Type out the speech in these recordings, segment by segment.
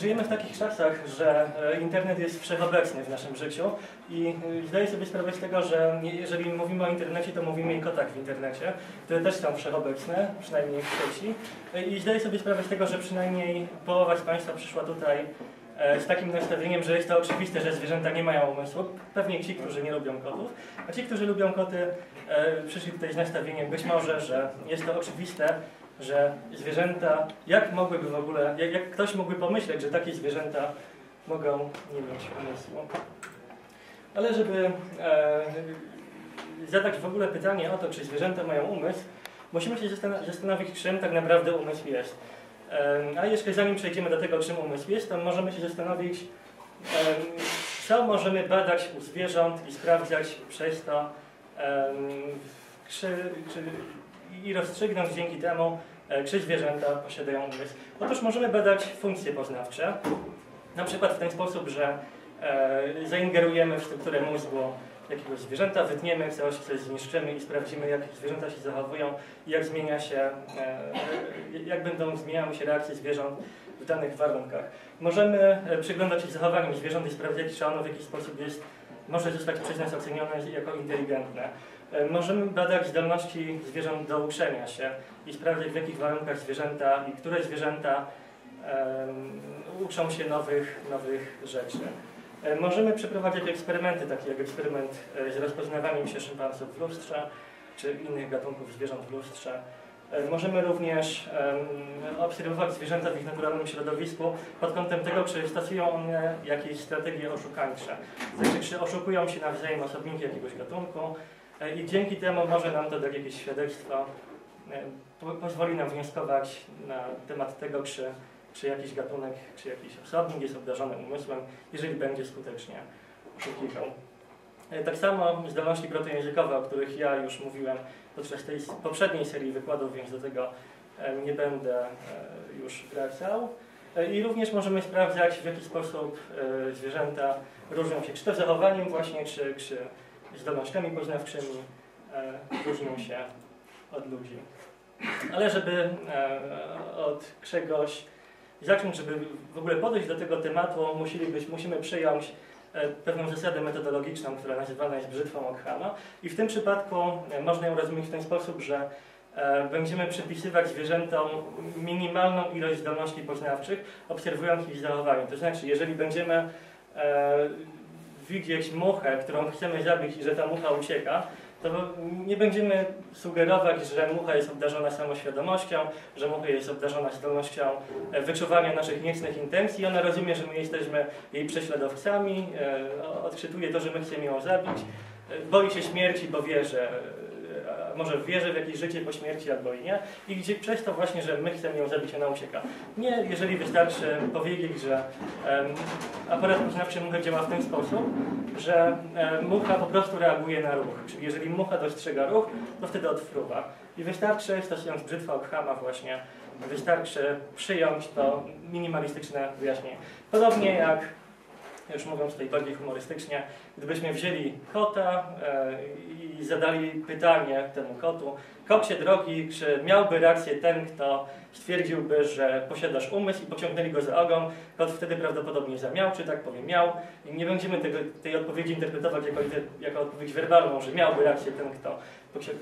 Żyjemy w takich czasach, że e, internet jest wszechobecny w naszym życiu i e, zdaję sobie sprawę z tego, że jeżeli mówimy o internecie, to mówimy i kotach w internecie, które też są wszechobecne, przynajmniej w sieci. E, I zdaję sobie sprawę z tego, że przynajmniej połowa z Państwa przyszła tutaj z takim nastawieniem, że jest to oczywiste, że zwierzęta nie mają umysłu. Pewnie ci, którzy nie lubią kotów, a ci, którzy lubią koty, przyszli tutaj z nastawieniem być może, że jest to oczywiste, że zwierzęta, jak mogłyby w ogóle, jak, jak ktoś mógłby pomyśleć, że takie zwierzęta mogą nie mieć umysłu. Ale żeby e, zadać w ogóle pytanie o to, czy zwierzęta mają umysł, musimy się zastanowić, czym tak naprawdę umysł jest. E, a jeszcze zanim przejdziemy do tego, czym umysł jest, to możemy się zastanowić, e, co możemy badać u zwierząt i sprawdzać przez to, e, czy, czy, i rozstrzygnąć dzięki temu, E, czy zwierzęta posiadają umysł. Otóż możemy badać funkcje poznawcze, na przykład w ten sposób, że e, zaingerujemy w strukturę mózgu jakiegoś zwierzęta, wytniemy coś, coś zniszczymy i sprawdzimy, jak zwierzęta się zachowują i jak zmienia się, e, jak będą zmieniały się reakcje zwierząt w danych warunkach. Możemy przyglądać się zachowaniom zwierząt i sprawdzić, czy ono w jakiś sposób jest, może zostać przez nas ocenione jako inteligentne. E, możemy badać zdolności zwierząt do uczenia się i sprawdzać w jakich warunkach zwierzęta i które zwierzęta um, uczą się nowych, nowych rzeczy. E, możemy przeprowadzić eksperymenty, takie jak eksperyment e, z rozpoznawaniem się szympansów w lustrze, czy innych gatunków zwierząt w lustrze. Możemy również obserwować zwierzęta w ich naturalnym środowisku pod kątem tego, czy stosują one jakieś strategie oszukańcze. Znaczy, czy oszukują się nawzajem osobniki jakiegoś gatunku, E, i dzięki temu może nam to dać jakieś świadectwo, e, pozwoli nam wnioskować na temat tego, czy, czy jakiś gatunek, czy jakiś osobnik jest obdarzony umysłem, jeżeli będzie skutecznie oszukiwał. E, tak samo zdolności protojęzykowe, o których ja już mówiłem podczas tej poprzedniej serii wykładów, więc do tego nie będę już wracał. I również możemy sprawdzać, w jaki sposób zwierzęta różnią się, czy to zachowaniem właśnie, czy, czy zdolnościami poznawczymi e, różnią się od ludzi. Ale żeby e, od czegoś zacząć, żeby w ogóle podejść do tego tematu, musimy przyjąć e, pewną zasadę metodologiczną, która nazywana jest brzytwą Ockhama. I w tym przypadku można ją rozumieć w ten sposób, że będziemy przypisywać zwierzętom minimalną ilość zdolności poznawczych, obserwując ich zachowanie. To znaczy, jeżeli będziemy widzieć muchę, którą chcemy zabić i że ta mucha ucieka, to nie będziemy sugerować, że mucha jest obdarzona samoświadomością, że mucha jest obdarzona zdolnością e, wyczuwania naszych niecnych intencji. Ona rozumie, że my jesteśmy jej prześladowcami, e, odczytuje to, że my chcemy ją zabić, e, boi się śmierci, bo wie, że może wierzy w jakieś życie po śmierci albo i nie i gdzie przez to właśnie, że my chcemy ją zabić, ona ucieka. Nie, jeżeli wystarczy powiedzieć, że um, aparat poznawczy muchy działa w ten sposób, że um, mucha po prostu reaguje na ruch. Czyli jeżeli mucha dostrzega ruch, to wtedy odfruwa. I wystarczy, stosując brzytwę Ockhama właśnie, wystarczy przyjąć to minimalistyczne wyjaśnienie. Podobnie jak już mówiąc tutaj bardziej humorystycznie, gdybyśmy wzięli kota e, i zadali pytanie temu kotu, kocie drogi, czy miałby rację ten, kto stwierdziłby, że posiadasz umysł i pociągnęli go za ogon, kot wtedy prawdopodobnie zamiał, czy tak powiem miał i nie będziemy tego, tej odpowiedzi interpretować jako, jako odpowiedź werbalną, że miałby rację ten, kto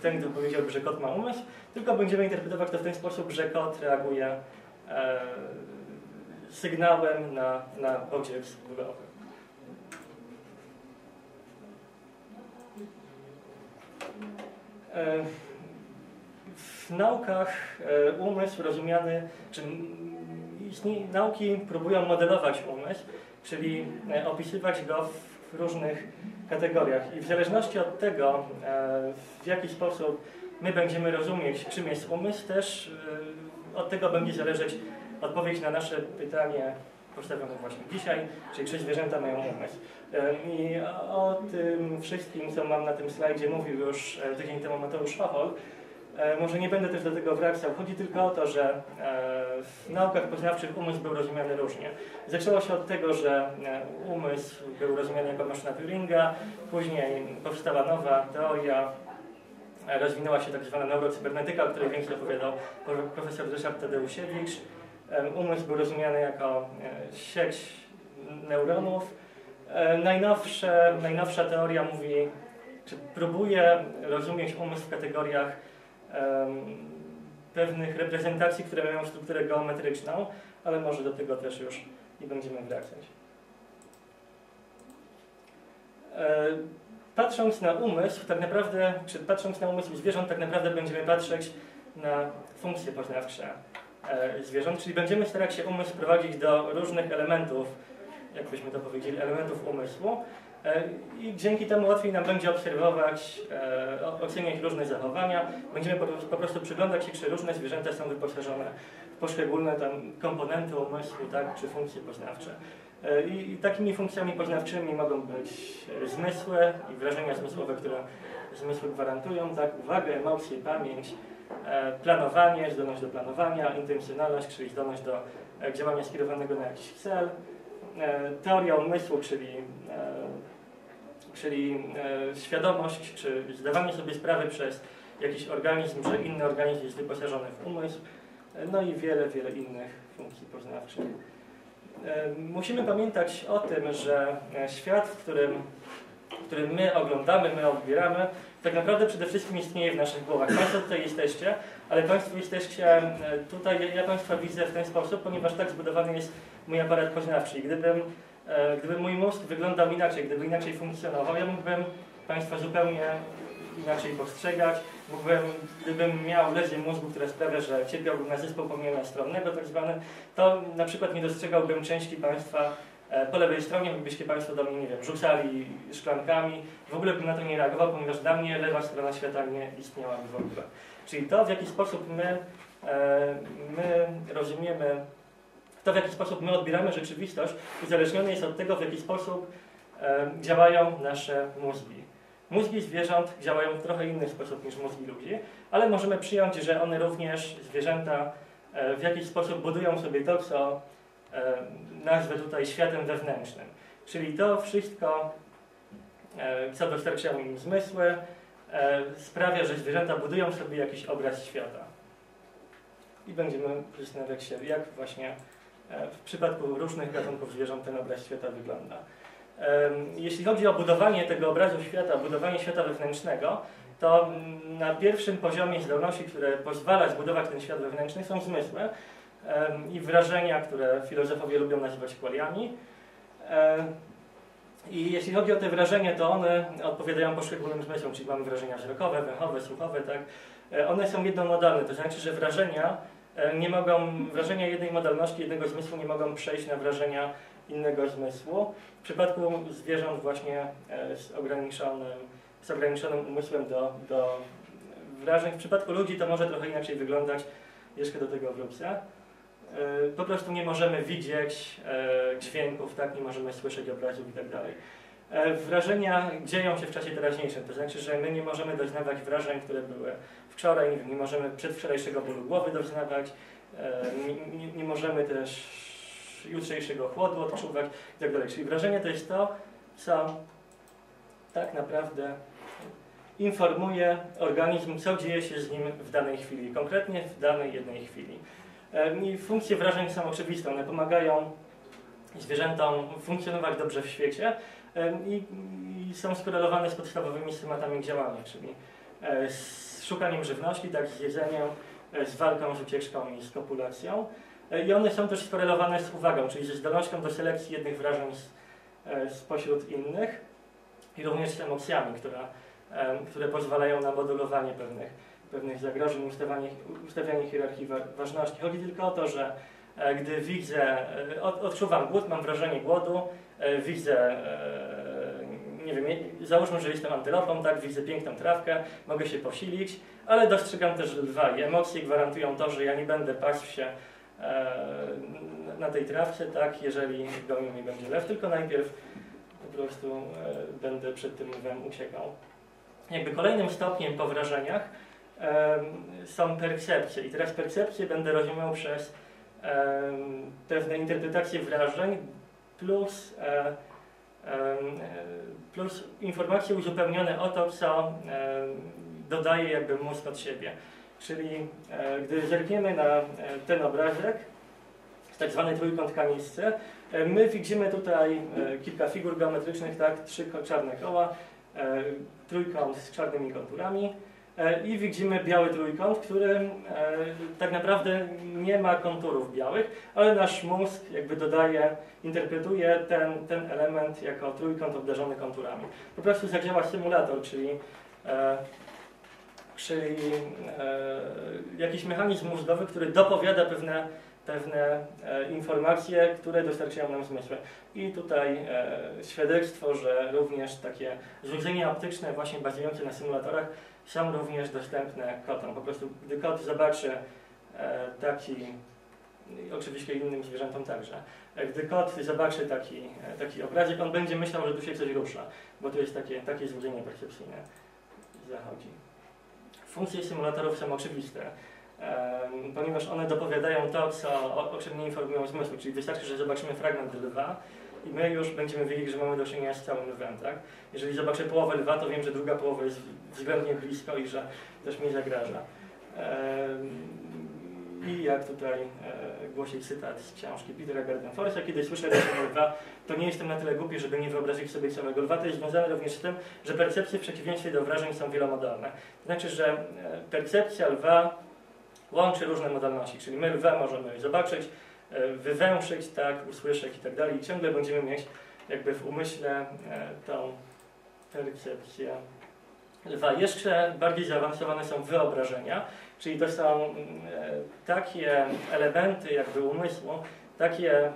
ten, kto powiedziałby, że kot ma umysł, tylko będziemy interpretować to w ten sposób, że kot reaguje e, sygnałem na, na bodziec bólowy. E, w naukach e, umysł rozumiany, czy nauki próbują modelować umysł, czyli e, opisywać go w różnych kategoriach. I w zależności od tego, w jaki sposób my będziemy rozumieć, czym jest umysł, też od tego będzie zależeć odpowiedź na nasze pytanie postawione właśnie dzisiaj, czyli czy zwierzęta mają umysł. I o tym wszystkim, co mam na tym slajdzie, mówił już e, tydzień temu Mateusz Fachol. E, może nie będę też do tego wracał. Chodzi tylko o to, że e, w naukach poznawczych umysł był rozumiany różnie. Zaczęło się od tego, że umysł był rozumiany jako maszyna Turinga, później powstała nowa teoria, rozwinęła się tak zwana neurocybernetyka, o której więcej opowiadał profesor Ryszard Tadeusiewicz. Umysł był rozumiany jako sieć neuronów. Najnowsze, najnowsza teoria mówi, czy próbuje rozumieć umysł w kategoriach pewnych reprezentacji, które mają strukturę geometryczną, ale może do tego też już nie będziemy wracać. E, patrząc na umysł, tak naprawdę, czy patrząc na umysł zwierząt, tak naprawdę będziemy patrzeć na funkcje poznawcze e, zwierząt, czyli będziemy starać się umysł prowadzić do różnych elementów, jakbyśmy to powiedzieli, elementów umysłu, E, i dzięki temu łatwiej nam będzie obserwować, e, oceniać różne zachowania. Będziemy po prostu przyglądać się, czy różne zwierzęta są wyposażone w poszczególne tam komponenty umysłu, tak, czy funkcje poznawcze. E, I takimi funkcjami poznawczymi mogą być zmysły i wrażenia zmysłowe, które zmysły gwarantują, tak, uwagę, emocje, pamięć, planowanie, zdolność do planowania, intencjonalność, czyli zdolność do działania skierowanego na jakiś cel, teoria umysłu, czyli czyli e, świadomość, czy zdawanie sobie sprawy przez jakiś organizm, że inny organizm jest wyposażony w umysł, e, no i wiele, wiele innych funkcji poznawczych. E, musimy pamiętać o tym, że e, świat, w którym, w którym my oglądamy, my odbieramy, tak naprawdę przede wszystkim istnieje w naszych głowach. Państwo tutaj jesteście, ale Państwo jesteście tutaj, ja Państwa widzę w ten sposób, ponieważ tak zbudowany jest mój aparat poznawczy. Gdybym E, gdyby mój mózg wyglądał inaczej, gdyby inaczej funkcjonował, ja mógłbym Państwa zupełnie inaczej postrzegać. Mógłbym, gdybym miał lezie mózgu, które sprawia, że cierpiałbym na zespół pomienia stronnego tak zwany, to na przykład nie dostrzegałbym części Państwa po lewej stronie, gdybyście Państwo do mnie, nie wiem, rzucali szklankami. W ogóle bym na to nie reagował, ponieważ dla mnie lewa strona świata nie istniałaby w ogóle. Czyli to, w jaki sposób my, e, my rozumiemy to, w jaki sposób my odbieramy rzeczywistość, uzależnione jest od tego, w jaki sposób e, działają nasze mózgi. Mózgi zwierząt działają w trochę inny sposób niż mózgi ludzi, ale możemy przyjąć, że one również, zwierzęta, e, w jakiś sposób budują sobie to, co e, nazwę tutaj światem wewnętrznym. Czyli to wszystko, e, co dostarczają im zmysły, e, sprawia, że zwierzęta budują sobie jakiś obraz świata. I będziemy zastanawiać się, jak właśnie E, w przypadku różnych gatunków zwierząt ten obraz świata wygląda. Jeśli chodzi o budowanie tego obrazu świata, budowanie świata wewnętrznego, to na pierwszym poziomie zdolności, które pozwala zbudować ten świat wewnętrzny są zmysły i wrażenia, które filozofowie lubią nazywać kwaliami. I jeśli chodzi o te wrażenia, to one odpowiadają poszczególnym zmysłom, czyli mamy wrażenia wzrokowe, węchowe, słuchowe, tak? E, one są jednomodalne, to znaczy, że wrażenia E, nie mogą, wrażenia jednej modalności, jednego zmysłu nie mogą przejść na wrażenia innego zmysłu. W przypadku zwierząt właśnie e, z ograniczonym, z ograniczonym umysłem do, do wrażeń. W przypadku ludzi to może trochę inaczej wyglądać, jeszcze do tego wrócę. E, po prostu nie możemy widzieć dźwięków, tak? nie możemy słyszeć obrazów itd. Tak wrażenia dzieją się w czasie teraźniejszym, to znaczy, że my nie możemy doznawać wrażeń, które były wczoraj, nie możemy przedwczorajszego bólu głowy doznawać, e, nie, nie, nie możemy też jutrzejszego chłodu odczuwać itd. Tak Czyli wrażenie to jest to, co tak naprawdę informuje organizm, co dzieje się z nim w danej chwili, konkretnie w danej jednej chwili. E, I funkcje wrażeń są oczywiste, one pomagają zwierzętom funkcjonować dobrze w świecie e, i, są skorelowane z podstawowymi schematami działania, czyli z szukaniem żywności, tak z jedzeniem, e, z walką z ucieczką i z kopulacją. E, I one są też skorelowane z uwagą, czyli ze zdolnością do selekcji jednych wrażeń e, spośród innych i również z emocjami, które pozwalają na modulowanie pewnych, pewnych zagrożeń, ustawianie, ustawianie hierarchii ważności. Chodzi tylko o to, że gdy widzę, odczuwam głód, mam wrażenie głodu, widzę nie wiem, załóżmy, że jestem antylopą, tak, widzę piękną trawkę, mogę się posilić, ale dostrzegam też lwa i emocje gwarantują to, że ja nie będę paść się e, na tej trawce, tak, jeżeli gonił mnie będzie lew, tylko najpierw po prostu e, będę przed tym lwem uciekał. Jakby kolejnym stopniem po wrażeniach e, są percepcje i teraz percepcje będę rozumiał przez pewne interpretacje wrażeń plus e, plus informacje uzupełnione o to, co dodaje jakby mózg od siebie. Czyli e, gdy zerkniemy na e, ten obrazek, tak zwany trójkąt kamiscy. E, my widzimy tutaj kilka figur geometrycznych, tak, trzy czarne koła, trójkąt z czarnymi konturami i widzimy biały trójkąt, który tak naprawdę nie ma konturów białych, ale nasz mózg jakby dodaje, interpretuje ten, ten element jako trójkąt obdarzony konturami. Po prostu zadziała symulator, czyli czyli jakiś mechanizm mózgowy, który dopowiada pewne pewne e, informacje, które dostarczają nam zmysły. I tutaj e, świadectwo, że również takie złudzenia optyczne właśnie bazujące na symulatorach są również dostępne kotom. Po prostu gdy kot zobaczy e, taki, oczywiście innym zwierzętom także, gdy kot zobaczy taki, taki obrazek, on będzie myślał, że tu się coś rusza, bo to jest takie, takie złudzenie percepcyjne zachodzi. Funkcje symulatorów są oczywiste ponieważ one dopowiadają to, co, o czym nie informują zmysły, czyli wystarczy, że zobaczymy fragment lwa i my już będziemy wiedzieć, że mamy do czynienia z całym lwem, tak? Jeżeli zobaczę połowę lwa, to wiem, że druga połowa jest względnie blisko i że też mi zagraża. I jak tutaj e, głosi cytat z książki Petera Gardenforsa, kiedy słyszę o lwa, to nie jestem na tyle głupi, żeby nie wyobrazić sobie całego lwa. To jest związane również z tym, że percepcje w przeciwieństwie do wrażeń są wielomodalne. To znaczy, że e, percepcja lwa łączy różne modalności, czyli my lwa możemy zobaczyć, wywęszyć, tak, usłyszeć i tak dalej i ciągle będziemy mieć jakby w umyśle e, tą percepcję lwa. Jeszcze bardziej zaawansowane są wyobrażenia, czyli to są mm, e, takie elementy jakby umysłu, takie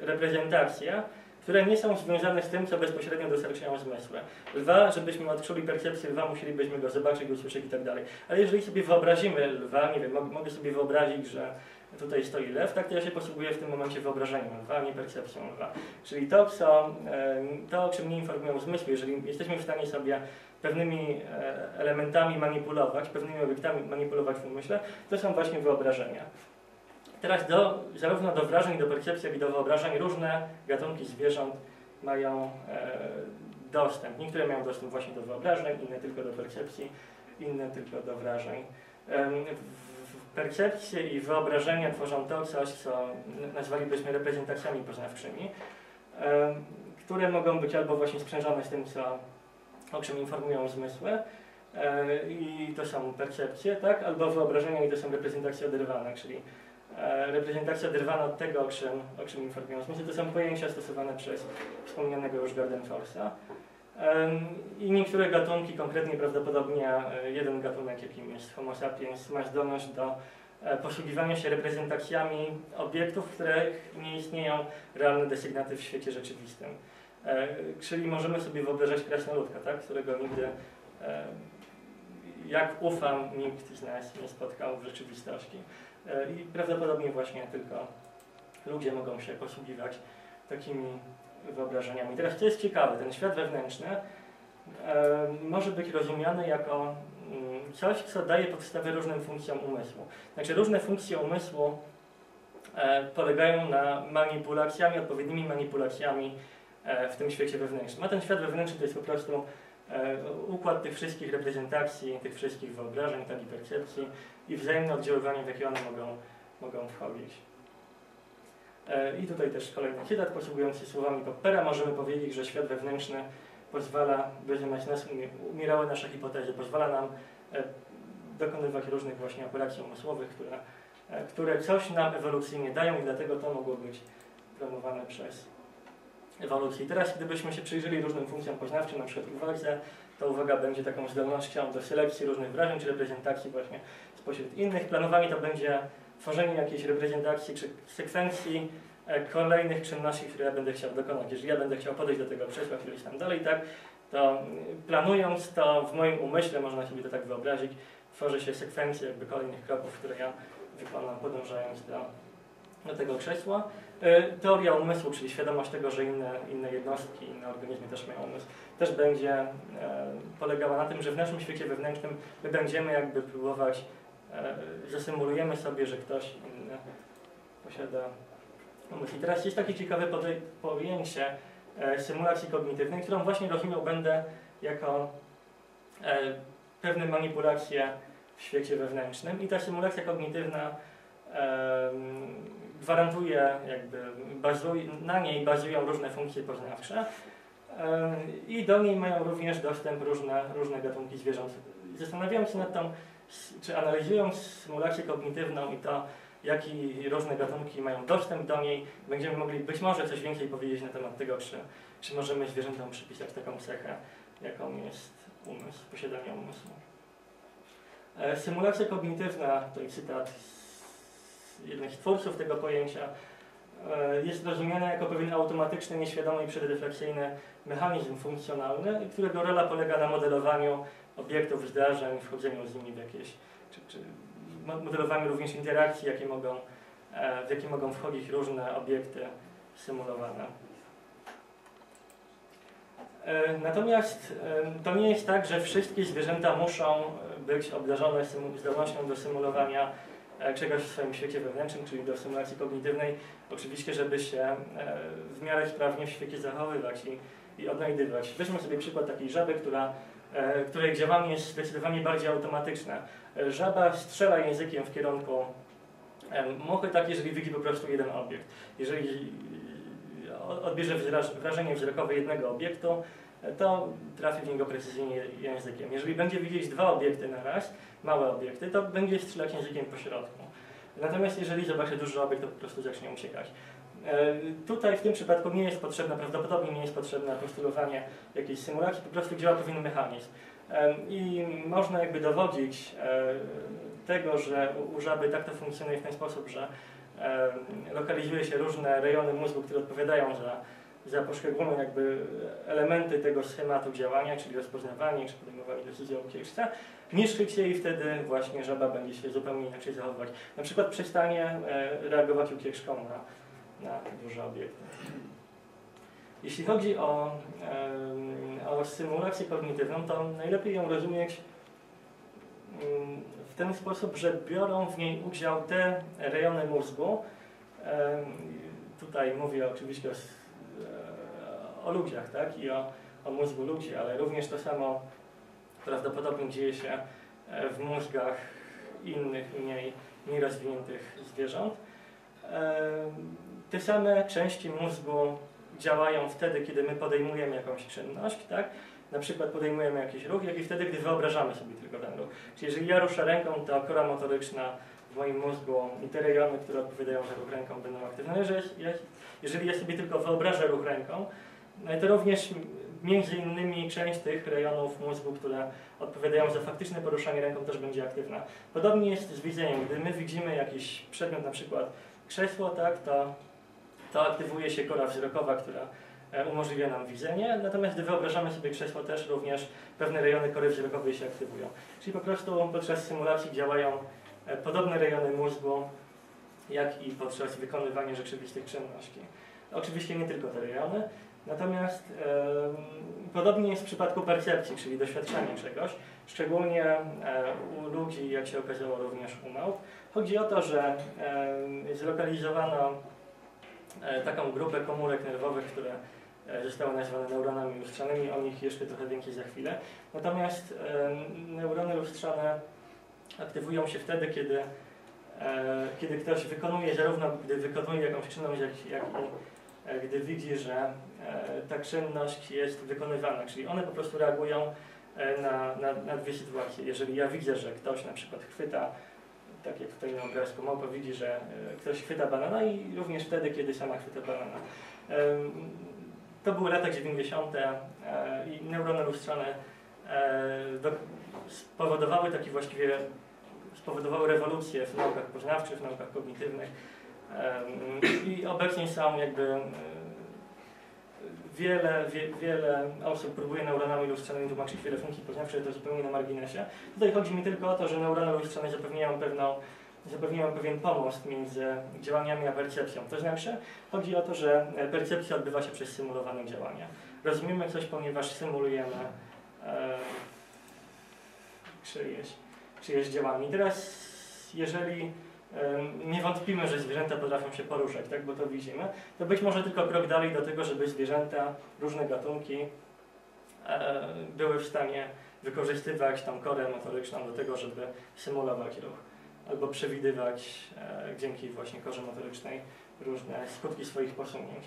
reprezentacje, które nie są związane z tym, co bezpośrednio dostarczają zmysły. Lwa, żebyśmy odczuli percepcję lwa, musielibyśmy go zobaczyć, usłyszeć i tak dalej. Ale jeżeli sobie wyobrazimy lwa, nie wiem, mogę sobie wyobrazić, że tutaj stoi lew, tak to ja się posługuję w tym momencie wyobrażeniem lwa, nie percepcją lwa. Czyli to, co, to, o czym nie informują zmysły, jeżeli jesteśmy w stanie sobie pewnymi e, elementami manipulować, pewnymi obiektami manipulować w umyśle, to są właśnie wyobrażenia. Teraz do, zarówno do wrażeń, do percepcji, jak i do wyobrażeń różne gatunki zwierząt mają e, dostęp. Niektóre mają dostęp właśnie do wyobrażeń, inne tylko do percepcji, inne tylko do wrażeń. Percepcje i wyobrażenia tworzą to coś, co nazwalibyśmy reprezentacjami poznawczymi, które mogą być albo właśnie sprzężone z tym, co, o czym informują zmysły, i to są percepcje, tak? albo wyobrażenia i to są reprezentacje oderwane, czyli E, reprezentacja oderwana od tego, o czym, o czym informują. Myślę, to są pojęcia stosowane przez wspomnianego już Gardenforsa. I niektóre gatunki, konkretnie prawdopodobnie e, jeden gatunek, jakim jest Homo sapiens, ma zdolność do e, posługiwania się reprezentacjami obiektów, w których nie istnieją realne desygnaty w świecie rzeczywistym. Czyli możemy sobie wyobrażać krasnoludka, tak? którego nigdy, jak ufam, nikt z nas nie spotkał w rzeczywistości. E, I prawdopodobnie właśnie tylko ludzie mogą się posługiwać takimi wyobrażeniami. Teraz co jest ciekawe, ten świat wewnętrzny e, może być rozumiany jako mm, coś, co daje podstawę różnym funkcjom umysłu. Znaczy różne funkcje umysłu e, polegają na manipulacjami, odpowiednimi manipulacjami w tym świecie wewnętrznym. A ten świat wewnętrzny to jest po prostu układ tych wszystkich reprezentacji, tych wszystkich wyobrażeń, tak i percepcji, i wzajemne oddziaływanie, w jakie one mogą, mogą wchodzić. E, I tutaj też kolejny cytat posługujący słowami Poppera. Możemy powiedzieć, że świat wewnętrzny pozwala, zamiast nas umierały nasze hipotezy, pozwala nam e, dokonywać różnych właśnie operacji umysłowych, które, e, które coś nam ewolucyjnie dają i dlatego to mogło być promowane przez ewolucję. I teraz gdybyśmy się przyjrzeli różnym funkcjom poznawczym, na przykład uwadze, to uwaga będzie taką zdolnością do selekcji różnych wrażeń czy reprezentacji właśnie spośród innych. Planowanie to będzie tworzenie jakiejś reprezentacji czy sekwencji e, kolejnych czynności, które ja będę chciał dokonać. Jeżeli ja będę chciał podejść do tego krzesła któryś tam dalej, tak, to planując to w moim umyśle, można sobie to tak wyobrazić, tworzy się sekwencję jakby kolejnych kroków, które ja wykonam podążając do, do tego krzesła. E, teoria umysłu, czyli świadomość tego, że inne, inne jednostki, inne organizmy też mają umysł, też będzie e, polegała na tym, że w naszym świecie wewnętrznym my będziemy jakby próbować E, zasymulujemy sobie, że ktoś inny posiada umysł. I teraz jest takie ciekawe pojęcie e, symulacji kognitywnej, którą właśnie rozumiał będę jako e, pewne manipulacje w świecie wewnętrznym. I ta symulacja kognitywna gwarantuje, jakby na niej bazują różne funkcje poznawcze i do niej mają również dostęp różne, różne gatunki zwierząt. Zastanawiam się nad tym, czy analizując symulację kognitywną i to, jakie różne gatunki mają dostęp do niej, będziemy mogli być może coś więcej powiedzieć na temat tego, czy, czy możemy zwierzętom przypisać taką cechę, jaką jest umysł, posiadanie umysłu. E, symulacja kognitywna, to jest cytat z jednych z twórców tego pojęcia, e, jest rozumiana jako pewien automatyczny, nieświadomy i przedrefleksyjny mechanizm funkcjonalny, którego rola polega na modelowaniu obiektów, zdarzeń, wchodzeniu z nimi w jakieś, czy, czy modelowaniu również interakcji, jakie mogą, e, w jakie mogą wchodzić różne obiekty symulowane. E, natomiast to nie jest tak, że wszystkie zwierzęta muszą być obdarzone zdolnością do symulowania e, czegoś w swoim świecie wewnętrznym, czyli do symulacji kognitywnej, oczywiście, żeby się w miarę sprawnie w świecie zachowywać i, i odnajdywać. Weźmy sobie przykład takiej żaby, która E, której działanie jest zdecydowanie bardziej automatyczne. E, żaba strzela językiem w kierunku muchy tak, jeżeli widzi po prostu jeden obiekt. Jeżeli odbierze wrażenie wzrokowe jednego obiektu, e, to trafi w niego precyzyjnie językiem. Jeżeli będzie widzieć dwa obiekty na raz, małe obiekty, to będzie strzelać językiem po środku. Natomiast jeżeli zobaczy duży obiekt, to po prostu zacznie uciekać. E, tutaj w tym przypadku nie jest potrzebne, prawdopodobnie nie jest potrzebne postulowanie jakiejś symulacji, po prostu działa pewien mechanizm. E, I można jakby dowodzić e, tego, że u żaby tak to funkcjonuje w ten sposób, że lokalizuje się różne rejony mózgu, które odpowiadają za, za poszczególne jakby elementy tego schematu działania, czyli rozpoznawanie czy podejmowanie decyzji o ucieczce, niszczy się i wtedy właśnie żaba będzie się zupełnie inaczej zachowywać. Na przykład przestanie reagować ucieczką na na duże obiekty. Jeśli chodzi o, o symulację kognitywną, to najlepiej ją rozumieć w ten sposób, że biorą w niej udział te rejony mózgu. Tutaj mówię oczywiście o, e, o ludziach tak? i o, o mózgu ludzi, ale również to samo prawdopodobnie dzieje się e, w mózgach innych, mniej, mniej rozwiniętych zwierząt. Te same części mózgu działają wtedy, kiedy my podejmujemy jakąś czynność, tak? Na przykład podejmujemy jakiś ruch, jak i wtedy, gdy wyobrażamy sobie tylko ten ruch. Czyli jeżeli ja ruszę ręką, to kora motoryczna w moim mózgu i te rejony, które odpowiadają za ruch ręką będą aktywne. Jeżeli ja, jeżeli ja sobie tylko wyobrażę ruch ręką, no to również między innymi część tych rejonów mózgu, które odpowiadają za faktyczne poruszanie ręką też będzie aktywna. Podobnie jest z widzeniem. Gdy my widzimy jakiś przedmiot, na przykład krzesło, tak, to to aktywuje się kora wzrokowa, która e, umożliwia nam widzenie, natomiast gdy wyobrażamy sobie krzesło też również pewne rejony kory wzrokowej się aktywują. Czyli po prostu podczas symulacji działają e, podobne rejony mózgu, jak i podczas wykonywania rzeczywistych czynności. Oczywiście nie tylko te rejony, natomiast podobnie jest w przypadku percepcji, czyli doświadczenia czegoś, szczególnie e, u ludzi, jak się okazało również u małp. Chodzi o to, że e, zlokalizowano taką grupę komórek nerwowych, które e, zostały nazwane neuronami lustrzanymi, o nich jeszcze trochę więcej za chwilę. Natomiast neurony lustrzane aktywują się wtedy, kiedy, e, kiedy ktoś wykonuje, zarówno gdy wykonuje jakąś czynność, jak, jak i gdy widzi, że ta czynność jest wykonywana, czyli one po prostu reagują na, na, na dwie sytuacje. Jeżeli ja widzę, że ktoś na przykład chwyta tak jak tutaj na obrazku małpa widzi, że e, ktoś chwyta banana i również wtedy, kiedy sama chwyta banana. To były lata 90. E, i neurony lustrzane e, spowodowały taki właściwie spowodowały rewolucję w naukach poznawczych, w naukach kognitywnych i obecnie są jakby wiele, wie, wiele osób próbuje neuronami lustrzanymi tłumaczyć wiele funkcji poznawczych, to zupełnie na marginesie. Tutaj chodzi mi tylko o to, że neurony lustrzane zapewniają pewną zapewniają pewien pomost między działaniami a percepcją. To znaczy, chodzi o to, że percepcja odbywa się przez symulowane działania. Rozumiemy coś, ponieważ symulujemy e, czyjeś, czyjeś działanie. I teraz, jeżeli nie wątpimy, że zwierzęta potrafią się poruszać, tak, bo to widzimy, to być może tylko krok dalej do tego, żeby zwierzęta, różne gatunki e, były w stanie wykorzystywać tą korę motoryczną do tego, żeby symulować ruch. albo przewidywać e, dzięki właśnie korze motorycznej różne skutki swoich posunięć.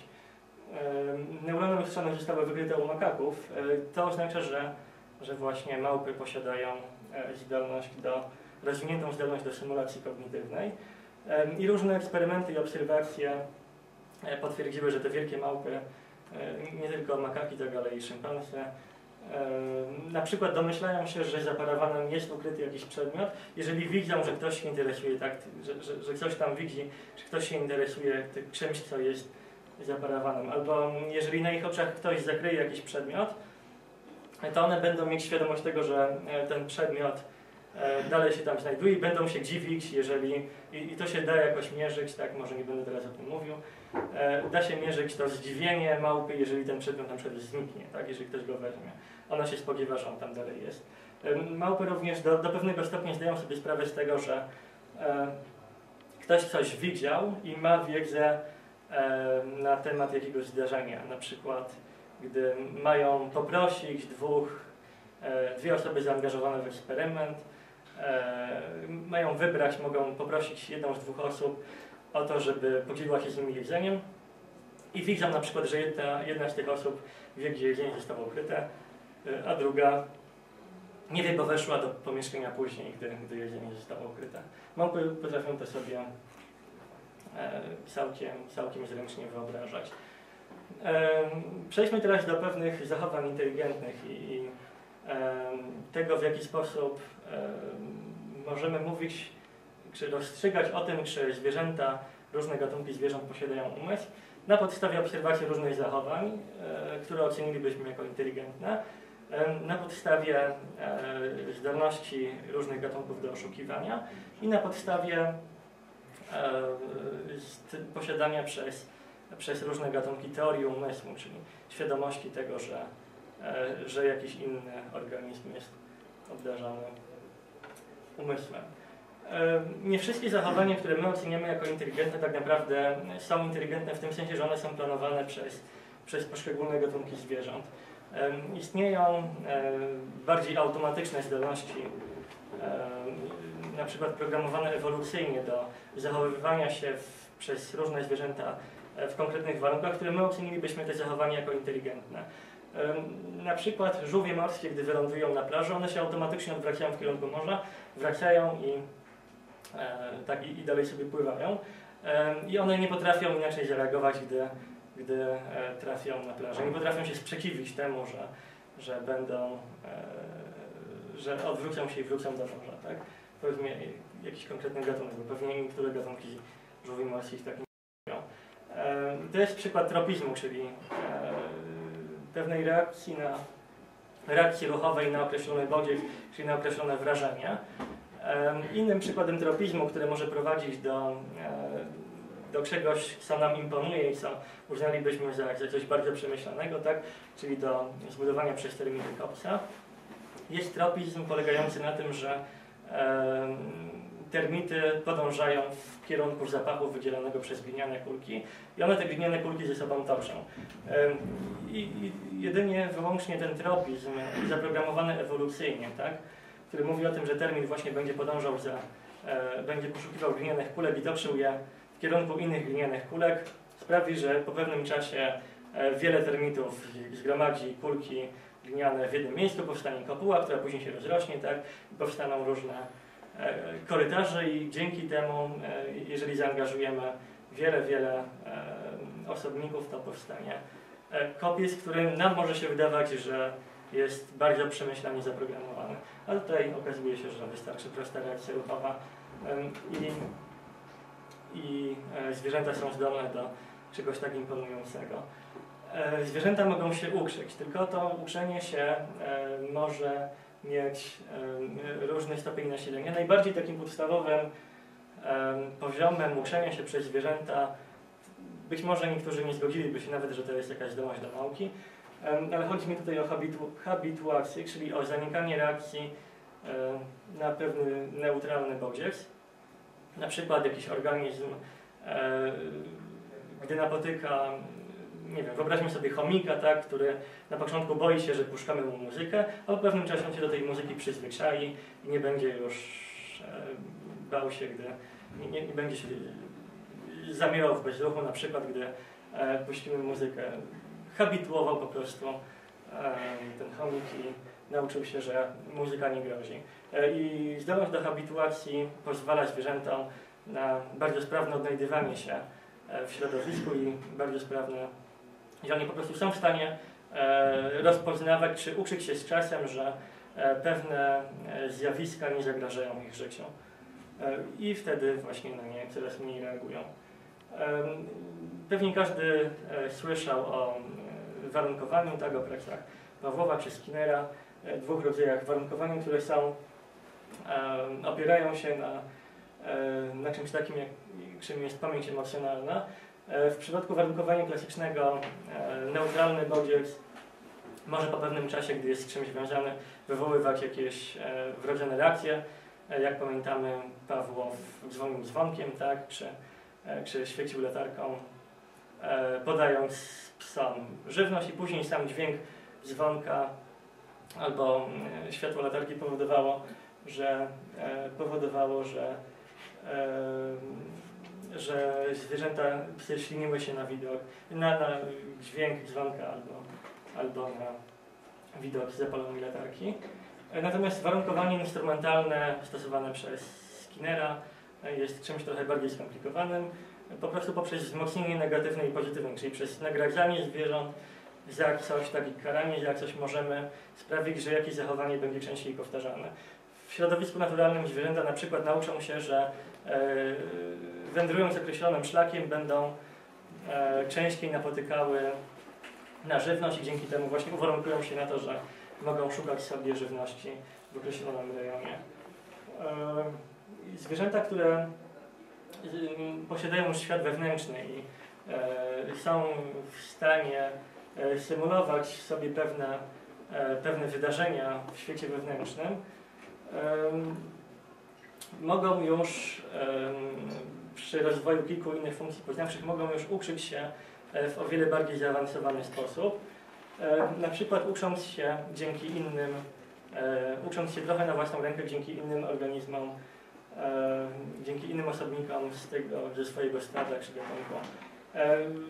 Neurony lustrzane zostały wykryte u makaków. E, to oznacza, że, że właśnie małpy posiadają zdolność do, rozwiniętą zdolność do symulacji kognitywnej. I różne eksperymenty i obserwacje e, potwierdziły, że te wielkie małpy, e, nie tylko makaki, tak ale i szympanse, e, na przykład domyślają się, że za parawanem jest ukryty jakiś przedmiot, jeżeli widzą, że ktoś się interesuje, tak, że, że, że ktoś tam widzi, że ktoś się interesuje czymś, co jest za parawanem, albo jeżeli na ich oczach ktoś zakryje jakiś przedmiot, to one będą mieć świadomość tego, że ten przedmiot dalej się tam znajduje i będą się dziwić, jeżeli, i, i to się da jakoś mierzyć, tak, może nie będę teraz o tym mówił, e, da się mierzyć to zdziwienie małpy, jeżeli ten przedmiot na przykład zniknie, tak, jeżeli ktoś go weźmie. Ona się spodziewa, że on tam dalej jest. E, Małpy również do, do pewnego stopnia zdają sobie sprawę z tego, że e, ktoś coś widział i ma wiedzę e, na temat jakiegoś zdarzenia. Na przykład, gdy mają poprosić dwóch, e, dwie osoby zaangażowane w eksperyment, e, mają wybrać, mogą poprosić jedną z dwóch osób o to, żeby podzieliła się z nimi jedzeniem i widzą na przykład, że jedna, jedna z tych osób wie, gdzie jedzenie zostało ukryte, e, a druga nie wie, bo weszła do pomieszczenia później, gdy, gdy jedzenie zostało ukryte. Małpy potrafią to sobie e, całkiem, całkiem zręcznie wyobrażać. E, Przejdźmy teraz do pewnych zachowań inteligentnych i, i e, tego, w jaki sposób e, możemy mówić, czy rozstrzygać o tym, czy zwierzęta, różne gatunki zwierząt posiadają umysł, na podstawie obserwacji różnych zachowań, e, które ocenilibyśmy jako inteligentne, na podstawie e, zdolności różnych gatunków do oszukiwania i na podstawie e, posiadania przez, przez różne gatunki teorii umysłu, czyli świadomości tego, że, że jakiś inny organizm jest obdarzony umysłem. E, Nie wszystkie zachowania, które my oceniamy jako inteligentne, tak naprawdę są inteligentne w tym sensie, że one są planowane przez, przez poszczególne gatunki zwierząt. E, Istnieją e, bardziej automatyczne zdolności, na przykład programowane ewolucyjnie do zachowywania się w, przez różne zwierzęta w konkretnych warunkach, które my ocenilibyśmy te zachowania jako inteligentne. Na przykład żółwie morskie, gdy wylądują na plaży, one się automatycznie odwracają w kierunku morza, wracają i, e, tak, i, i dalej sobie pływają. I one nie potrafią inaczej zareagować, gdy, gdy e, trafią na plażę. Nie potrafią się sprzeciwić temu, że, że będą, e, że odwrócą się i wrócą do morza. Tak? Powiedzmy jakiś konkretny gatunek, bo pewnie niektóre gatunki żółwi morskich tak nie robią. To jest przykład tropizmu, czyli pewnej reakcji na reakcji ruchowej na określony bodziec, czyli na określone wrażenie. Innym przykładem tropizmu, który może prowadzić do, e, do czegoś, co nam imponuje i co uznalibyśmy za, za coś bardzo przemyślanego, tak? czyli do zbudowania przez termity kopca, jest tropizm polegający na tym, że termity podążają w kierunku zapachu wydzielanego przez gliniane kulki i one te gliniane kulki ze sobą toczą. I, jedynie wyłącznie ten tropizm zaprogramowany ewolucyjnie, tak? który mówi o tym, że termin właśnie będzie podążał za, e, będzie poszukiwał glinianych kulek i toczył je w kierunku innych glinianych kulek, sprawi, że po pewnym czasie e, wiele termitów zgromadzi kulki gliniane w jednym miejscu, powstanie kopuła, która później się rozrośnie, tak? I powstaną różne e, korytarze i dzięki temu, e, jeżeli zaangażujemy wiele, wiele e, osobników, to powstanie kopiec, który nam może się wydawać, że jest bardzo przemyślanie zaprogramowany. Ale tutaj okazuje się, że wystarczy prosta reakcja ruchowa i, i zwierzęta są zdolne do czegoś tak imponującego. Zwierzęta mogą się uczyć, tylko to uczenie się może mieć e, różny stopień nasilenia. Najbardziej takim podstawowym em, poziomem uczenia się przez zwierzęta, być może niektórzy nie zgodziliby się nawet, że to jest jakaś zdolność do nauki, ale chodzi mi tutaj o habitu, habituację, czyli o zanikanie reakcji na pewny neutralny bodziec. Na przykład jakiś organizm, e, gdy napotyka, nie wiem, wyobraźmy sobie chomika, tak, który na początku boi się, że puszczamy mu muzykę, a po pewnym czasie on się do tej muzyki przyzwyczai i nie będzie już e, bał się, gdy nie, nie, nie będzie się zamierał w bezruchu, na przykład gdy e, puścimy muzykę. Habituował po prostu e, ten chomik i nauczył się, że muzyka nie grozi. E, I zdolność do habituacji pozwala zwierzętom na bardzo sprawne odnajdywanie się e, w środowisku i bardzo sprawne, że oni po prostu są w stanie e, rozpoznawać czy uczyć się z czasem, że e, pewne e, zjawiska nie zagrażają ich życiu. I wtedy właśnie na nie coraz mniej reagują. Pewnie każdy słyszał o warunkowaniu, tak, o pracach Pawłowa czy Skinnera, dwóch rodzajach warunkowania, które są, opierają się na, na czymś takim, jak, czym jest pamięć emocjonalna. E, W przypadku warunkowania klasycznego e, neutralny bodziec może po pewnym czasie, gdy jest z czymś związany, wywoływać jakieś e, wrodzone reakcje. Jak pamiętamy, Pawłow dzwonił dzwonkiem, tak, czy, czy świecił latarką, podając psom żywność i później sam dźwięk dzwonka albo światło latarki powodowało, że powodowało, że, że zwierzęta śliniły się na widok, na, na dźwięk dzwonka albo, albo na widok zapalonej latarki. Natomiast warunkowanie instrumentalne stosowane przez Skinnera jest czymś trochę bardziej skomplikowanym, po prostu poprzez wzmocnienie negatywne i pozytywne, czyli przez nagradzanie zwierząt za coś, tak i karanie za coś możemy sprawić, że jakieś zachowanie będzie częściej powtarzane. W środowisku naturalnym zwierzęta na przykład nauczą się, że e, wędrując określonym szlakiem będą e, częściej napotykały na żywność i dzięki temu właśnie uwarunkują się na to, że mogą szukać sobie żywności w określonym rejonie. E, Zwierzęta, które posiadają już świat wewnętrzny i e, są w stanie symulować sobie pewne, pewne wydarzenia w świecie wewnętrznym, mogą już przy rozwoju kilku innych funkcji poznawczych mogą już uczyć się e, w o wiele bardziej zaawansowany sposób. E, Na przykład ucząc się dzięki innym, e, ucząc się trochę na własną rękę dzięki innym organizmom, dzięki innym osobnikom z tego, ze swojego stada czy gatunku.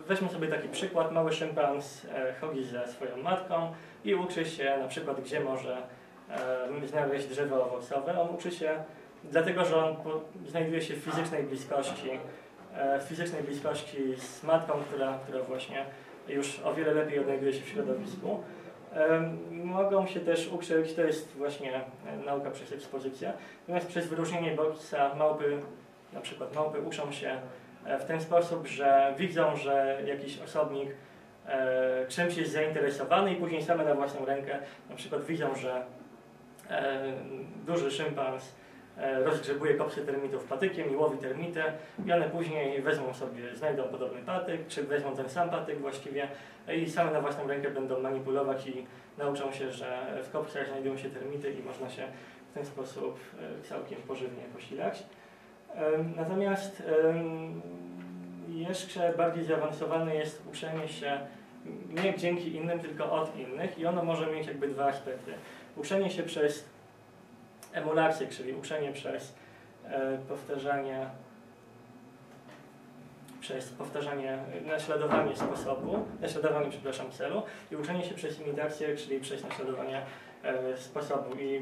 Weźmy sobie taki przykład. Mały szympans chodzi ze swoją matką i uczy się na przykład, gdzie może znaleźć drzewo owocowe. On uczy się dlatego, że on znajduje się w fizycznej bliskości, e, w fizycznej bliskości z matką, która, która właśnie już o wiele lepiej odnajduje się w środowisku. Mogą się też uczyć, to jest właśnie e, nauka przez ekspozycję, natomiast przez wyróżnienie bodźca małpy, na przykład małpy uczą się e, w ten sposób, że widzą, że jakiś osobnik czymś jest zainteresowany i później same na własną rękę na przykład widzą, że duży szympans rozgrzebuje kopsy termitów patykiem i łowi termitę i one później wezmą sobie, znajdą podobny patyk, czy wezmą ten sam patyk właściwie e, i same na własną rękę będą manipulować i nauczą się, że w kopcach znajdują się termity i można się w ten sposób e, całkiem pożywnie posilać. Natomiast jeszcze bardziej zaawansowane jest uczenie się nie dzięki innym, tylko od innych i ono może mieć jakby dwa aspekty. Uczenie się przez emulację, czyli uczenie przez e, powtarzanie przez powtarzanie, naśladowanie sposobu, naśladowanie, przepraszam, celu i uczenie się przez imitację, czyli przez naśladowanie e, sposobu. I e,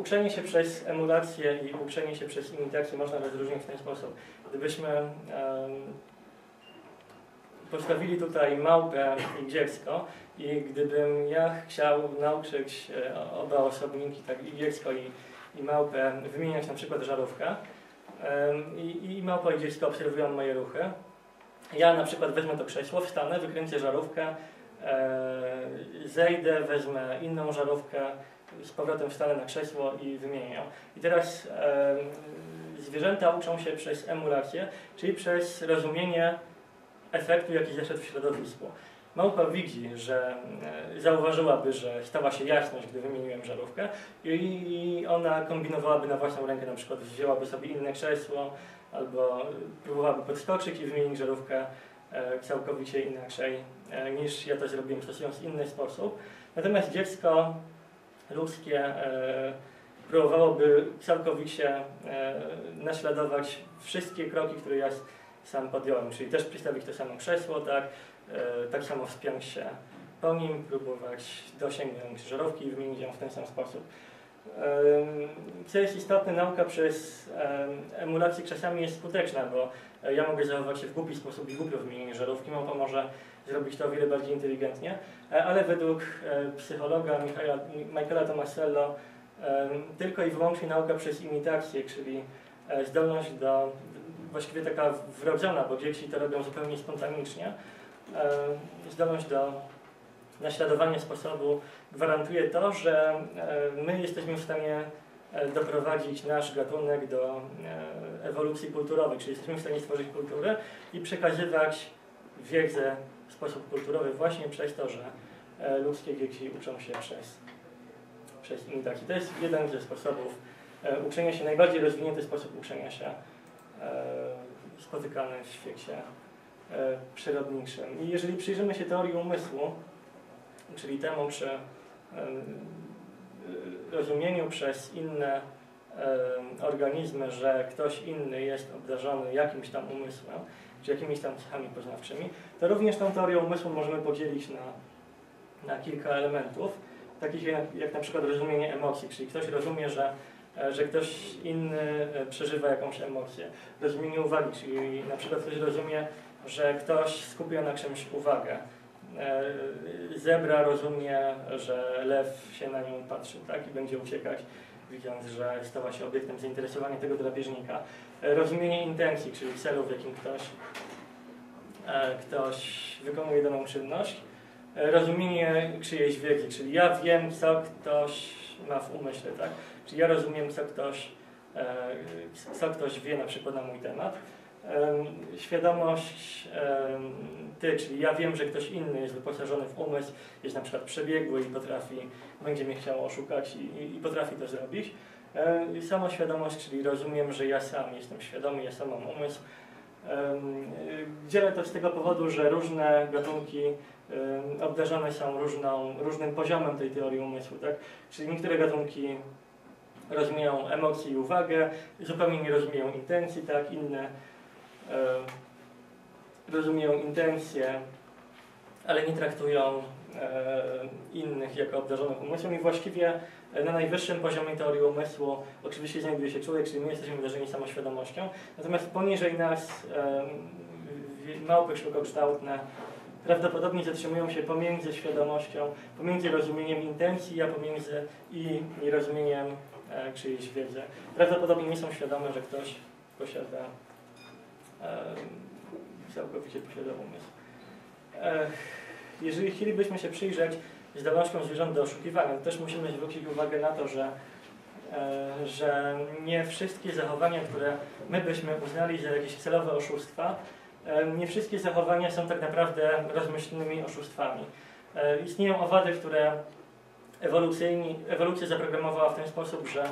uczenie się przez emulację i uczenie się przez imitację można rozróżnić w ten sposób. Gdybyśmy postawili tutaj małpę i dziecko i gdybym ja chciał nauczyć oba osobniki, tak i dziecko i, i małpę wymieniać na przykład żarówkę i, i małpa i dziecko obserwują moje ruchy, ja na przykład wezmę to krzesło, wstanę, wykręcę żarówkę, e, zejdę, wezmę inną żarówkę, z powrotem wstanę na krzesło i wymienię. I teraz e, zwierzęta uczą się przez emulację, czyli przez rozumienie efektu, jaki zaszedł w środowisku. Małpa widzi, że e, zauważyłaby, że stała się jasność, gdy wymieniłem żarówkę i ona kombinowałaby na własną rękę, na przykład wzięłaby sobie inne krzesło albo próbowałaby podskoczyć i wymienić żarówkę e, całkowicie inaczej e, niż ja to zrobiłem, stosując inny sposób. Natomiast dziecko ludzkie próbowałoby całkowicie naśladować wszystkie kroki, które ja sam podjąłem, czyli też przystawić to samo krzesło, tak, tak samo wspiąć się po nim, próbować dosięgnąć żarówki i wymienić ją w ten sam sposób. Co jest istotne, nauka przez emulację czasami jest skuteczna, bo ja mogę zachować się w głupi sposób i głupio wymienienie żarówki, małpa może zrobić to o wiele bardziej inteligentnie, e, ale według e, psychologa Michaela, Michaela Tomasello tylko i wyłącznie nauka przez imitację, czyli e, zdolność do, właściwie taka wrodzona, bo dzieci to robią zupełnie spontanicznie, zdolność do naśladowania sposobu gwarantuje to, że my jesteśmy w stanie doprowadzić nasz gatunek do ewolucji kulturowej, czyli jesteśmy w stanie stworzyć kulturę i przekazywać wiedzę w sposób kulturowy właśnie przez to, że e, ludzkie dzieci uczą się przez, przez imitację. To jest jeden ze sposobów e, uczenia się, najbardziej rozwinięty sposób uczenia się e, spotykany w świecie przyrodniczym. I jeżeli przyjrzymy się teorii umysłu, czyli temu, czy rozumieniu przez inne organizmy, że ktoś inny jest obdarzony jakimś tam umysłem, czy jakimiś tam cechami poznawczymi, to również tą teorię umysłu możemy podzielić na, na kilka elementów, takich jak, jak na przykład rozumienie emocji, czyli ktoś rozumie, że, e, że ktoś inny e, przeżywa jakąś emocję. Rozumienie uwagi, czyli na przykład ktoś rozumie, że ktoś skupia na czymś uwagę. E, zebra rozumie, że lew się na nią patrzy tak, i będzie uciekać, widząc, że stała się obiektem zainteresowania tego drapieżnika. Rozumienie intencji, czyli celu, w jakim ktoś E, ktoś wykonuje daną czynność, e, rozumienie czyjejś wiedzy, czyli ja wiem, co ktoś ma w umyśle, tak? Czyli ja rozumiem, co ktoś, e, co ktoś wie na przykład na mój temat. Świadomość ty, czyli ja wiem, że ktoś inny jest wyposażony w umysł, jest na przykład przebiegły i potrafi, będzie mnie chciał oszukać i, i potrafi to zrobić. Samoświadomość, czyli rozumiem, że ja sam jestem świadomy, ja sam mam umysł, Dzielę to z tego powodu, że różne gatunki obdarzone są różną, różnym poziomem tej teorii umysłu. Tak? Czyli niektóre gatunki rozumieją emocje i uwagę, zupełnie nie rozumieją intencji, tak? inne rozumieją intencje, ale nie traktują innych jako obdarzonych umysłem i właściwie na najwyższym poziomie teorii umysłu oczywiście znajduje się człowiek, czyli my jesteśmy wydarzeni samoświadomością, natomiast poniżej nas małpy sztukokształtne prawdopodobnie zatrzymują się pomiędzy świadomością, pomiędzy rozumieniem intencji, a pomiędzy i nierozumieniem e, czyjejś wiedzy. Prawdopodobnie nie są świadome, że ktoś posiada e, całkowicie posiada umysł. Jeżeli chcielibyśmy się przyjrzeć zdolnością zwierząt do oszukiwania, to też musimy zwrócić uwagę na to, że, e, że nie wszystkie zachowania, które my byśmy uznali za jakieś celowe oszustwa, e, nie wszystkie zachowania są tak naprawdę rozmyślnymi oszustwami. E, istnieją owady, które ewolucja zaprogramowała w ten sposób, że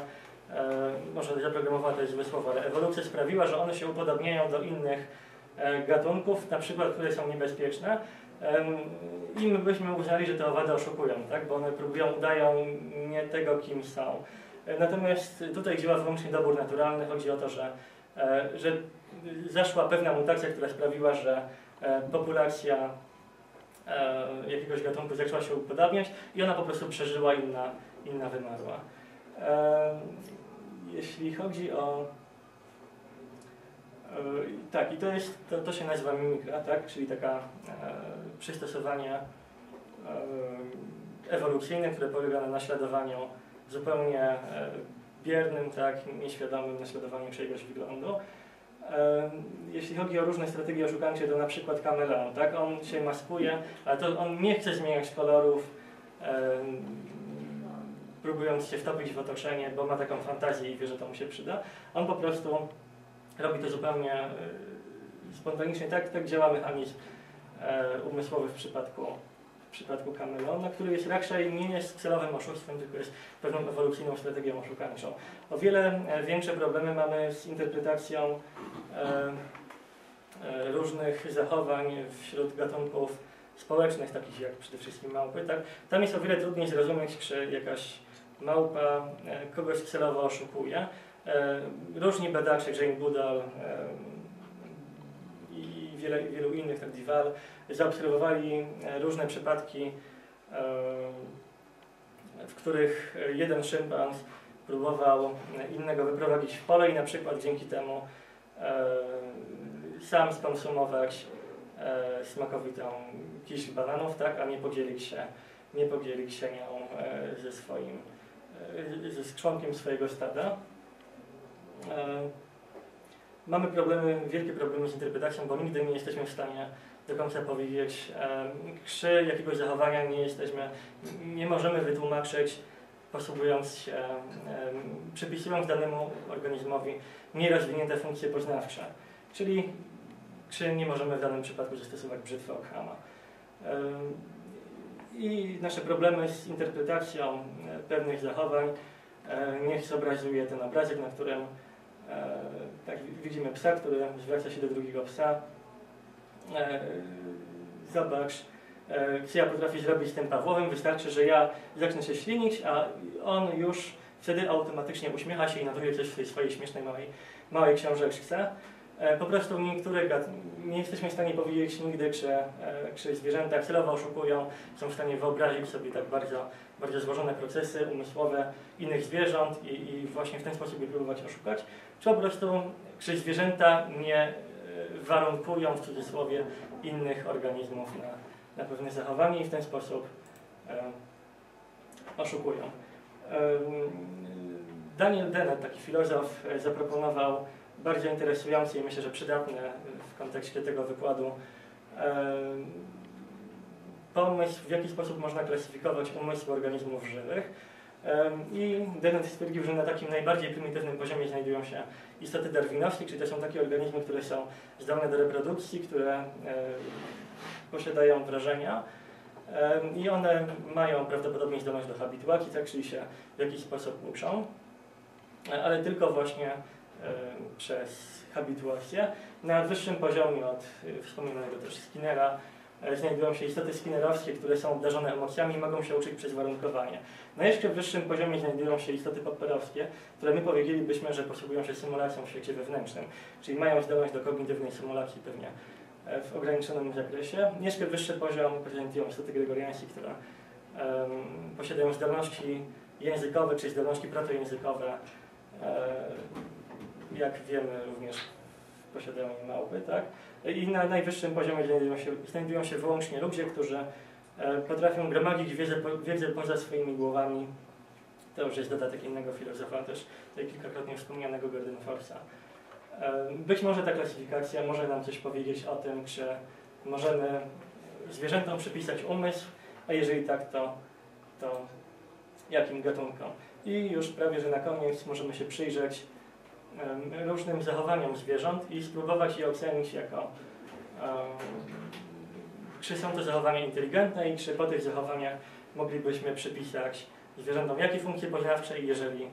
może zaprogramowała to jest złe słowo, ale ewolucja sprawiła, że one się upodobniają do innych gatunków, na przykład, które są niebezpieczne, i my byśmy uznali, że te owady oszukują, tak? bo one próbują, udają nie tego, kim są. E, natomiast tutaj działa wyłącznie dobór naturalny. Chodzi o to, że, e, że zaszła pewna mutacja, która sprawiła, że e, populacja jakiegoś gatunku zaczęła się upodabniać i ona po prostu przeżyła, inna, inna wymarła. Jeśli chodzi o E, tak, i to, jest, to, to się nazywa mimikra, tak? czyli taka e, przystosowanie e, ewolucyjne, które polega na naśladowaniu zupełnie e, biernym, tak, nieświadomym naśladowaniu czyjegoś wyglądu. E, jeśli chodzi o różne strategie oszukańcze, to na przykład kameleon, tak? on się maskuje, ale to on nie chce zmieniać kolorów, e, próbując się wtopić w otoczenie, bo ma taką fantazję i wie, że to mu się przyda. On po prostu robi to zupełnie e, spontanicznie. Tak, tak działa mechanizm e, umysłowy w przypadku, w przypadku kameleona, który jest raczej nie jest celowym oszustwem, tylko jest pewną ewolucyjną strategią oszukańczą. O wiele e, większe problemy mamy z interpretacją różnych zachowań wśród gatunków społecznych, takich jak przede wszystkim małpy. Tak? Tam jest o wiele trudniej zrozumieć, czy jakaś małpa e, kogoś celowo oszukuje. E, Różni badacze, Jane Goodall e, i wiele, wielu innych, tak Dival, zaobserwowali różne przypadki, w których jeden szympans próbował innego wyprowadzić w pole i na przykład dzięki temu sam skonsumować smakowitą kiś bananów, tak, a nie podzielić się, nie podzielić się nią ze swoim, e, ze członkiem swojego stada. E, mamy problemy, wielkie problemy z interpretacją, bo nigdy nie jesteśmy w stanie do końca powiedzieć, e, czy jakiegoś zachowania nie jesteśmy, nie możemy wytłumaczyć, posługując się, e, przypisując danemu organizmowi nierozwinięte funkcje poznawcze. Czyli czy nie możemy w danym przypadku zastosować brzytwy Ockhama. I nasze problemy z interpretacją e, pewnych zachowań e, niech zobrazuje ten obrazek, na którym e, tak, widzimy psa, który zwraca się do drugiego psa. Zobacz, co ja potrafię zrobić z tym Pawłowym. Wystarczy, że ja zacznę się ślinić, a on już wtedy automatycznie uśmiecha się i notuje coś w tej swojej śmiesznej małej, małej książeczce. E, Po prostu niektóre nie jesteśmy w stanie powiedzieć nigdy, czy, e, czy zwierzęta celowo oszukują, są w stanie wyobrazić sobie tak bardzo, bardzo złożone procesy umysłowe innych zwierząt i, i właśnie w ten sposób je próbować oszukać, czy po prostu, czy zwierzęta nie e, warunkują w cudzysłowie innych organizmów na, na pewne zachowanie i w ten sposób e, oszukują. Em, Daniel Dennett, taki filozof, e, zaproponował bardzo interesujący i myślę, że przydatny w kontekście tego wykładu. Pomysł, w jaki sposób można klasyfikować umysły organizmów żywych. I Dennett stwierdził, że na takim najbardziej prymitywnym poziomie znajdują się istoty darwinowskie, czyli to są takie organizmy, które są zdolne do reprodukcji, które posiadają wrażenia. I one mają prawdopodobnie zdolność do habituacji, tak, czyli się w jakiś sposób uczą, e, ale tylko właśnie przez habituację. Na wyższym poziomie od e, wspomnianego też Skinnera e, znajdują się istoty skinnerowskie, które są obdarzone emocjami i mogą się uczyć przez warunkowanie. Na jeszcze wyższym poziomie znajdują się istoty popperowskie, które my powiedzielibyśmy, że posługują się symulacją w świecie wewnętrznym, czyli mają zdolność do kognitywnej symulacji pewnie e, w ograniczonym zakresie. Jeszcze wyższy poziom prezentują istoty gregoriańskie, które em, posiadają zdolności językowe, czy zdolności protojęzykowe, e, jak wiemy również posiadają je małpy, tak? I na najwyższym poziomie znajdują się, znajdują się wyłącznie ludzie, którzy e, potrafią gromadzić wiedzę, wiedzę poza swoimi głowami. To już jest dodatek innego filozofa, też tutaj kilkakrotnie wspomnianego Gordon Forsa. E, Być może ta klasyfikacja może nam coś powiedzieć o tym, czy możemy zwierzętom przypisać umysł, a jeżeli tak, to, to jakim gatunkom. I już prawie, że na koniec możemy się przyjrzeć różnym zachowaniom zwierząt i spróbować je ocenić jako czy są to zachowania inteligentne i czy po tych zachowaniach moglibyśmy przypisać zwierzętom jakie funkcje poznawcze i jeżeli,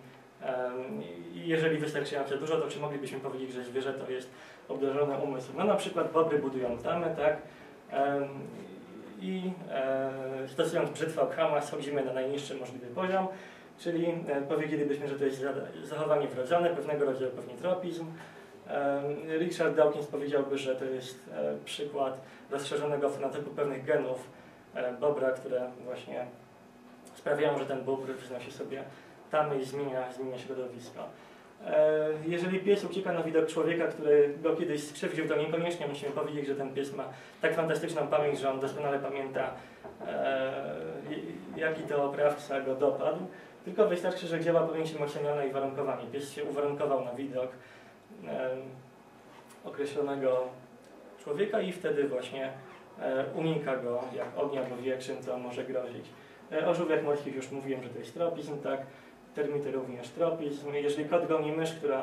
jeżeli wystarczająco dużo, to czy moglibyśmy powiedzieć, że zwierzę to jest obdarzone umysłem. No na przykład bobry budują tamy, tak? I e, stosując brzytwę Ockhama schodzimy na najniższy możliwy poziom, czyli e, powiedzielibyśmy, że to jest za- zachowanie wrodzone, pewnego rodzaju pewnie tropizm. Richard Dawkins powiedziałby, że to jest e, przykład rozszerzonego fenotypu pewnych genów e, bobra, które właśnie sprawiają, że ten bóbr wznosi sobie tamy i zmienia, zmienia środowisko. Jeżeli pies ucieka na widok człowieka, który go kiedyś skrzywdził, to niekoniecznie musimy powiedzieć, że ten pies ma tak fantastyczną pamięć, że on doskonale pamięta, jaki to oprawca go dopadł. Tylko wystarczy, że działa pamięć emocjonalna i warunkowanie. Pies się uwarunkował na widok e, określonego człowieka i wtedy właśnie e, unika go jak ognia, bo wie czym to może grozić. E, o żółwiach morskich już mówiłem, że to jest tropizm, tak? Termity również tropizm. Jeżeli kot goni mysz, która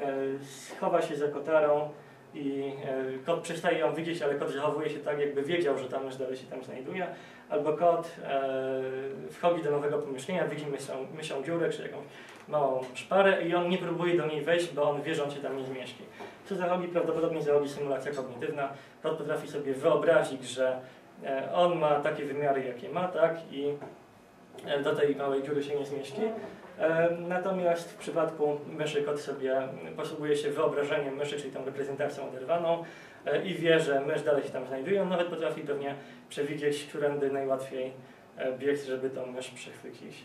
e, schowa się za kotarą i e, kot przestaje ją widzieć, ale kot zachowuje się tak, jakby wiedział, że ta mysz dalej się tam znajduje, albo kot e, wchodzi do nowego pomieszczenia, widzi mysią, mysią dziurę czy jakąś małą szparę i on nie próbuje do niej wejść, bo on wie, że on się tam nie zmieści. Co zachodzi? Prawdopodobnie zachodzi symulacja kognitywna. Kot potrafi sobie wyobrazić, że e, on ma takie wymiary, jakie ma, tak? I do tej małej dziury się nie zmieści. Natomiast w przypadku myszy kot sobie posługuje się wyobrażeniem myszy, czyli tą reprezentacją oderwaną e, i wie, że mysz dalej się tam znajduje. On nawet potrafi pewnie przewidzieć, którędy najłatwiej e, biec, żeby tą mysz przechwycić.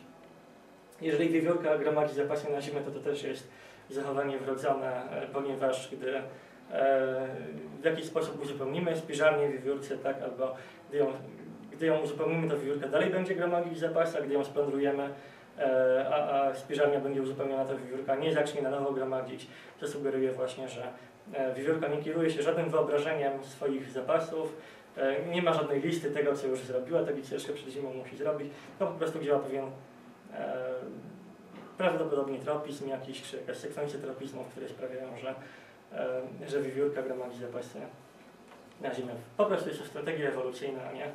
Jeżeli wiewiórka gromadzi zapasy na zimę, to to też jest zachowanie wrodzone, e, ponieważ gdy w jakiś sposób uzupełnimy spiżarnię wiewiórce, tak, albo gdy ją, gdy ją uzupełnimy, to wiewiórka dalej będzie gromadzić zapasy, a gdy ją splądrujemy, a, a spiżarnia będzie uzupełniona, to wiewiórka nie zacznie na nowo gromadzić. To sugeruje właśnie, że e, wiewiórka nie kieruje się żadnym wyobrażeniem swoich zapasów, e, nie ma żadnej listy tego, co już zrobiła, tego co jeszcze przed zimą musi zrobić, to po prostu działa pewien e, prawdopodobnie tropizm jakiś, czy jakaś sekwencja tropizmów, które sprawiają, że, e, że wiewiórka gromadzi zapasy na zimę. Po prostu jest to strategia ewolucyjna, a nie,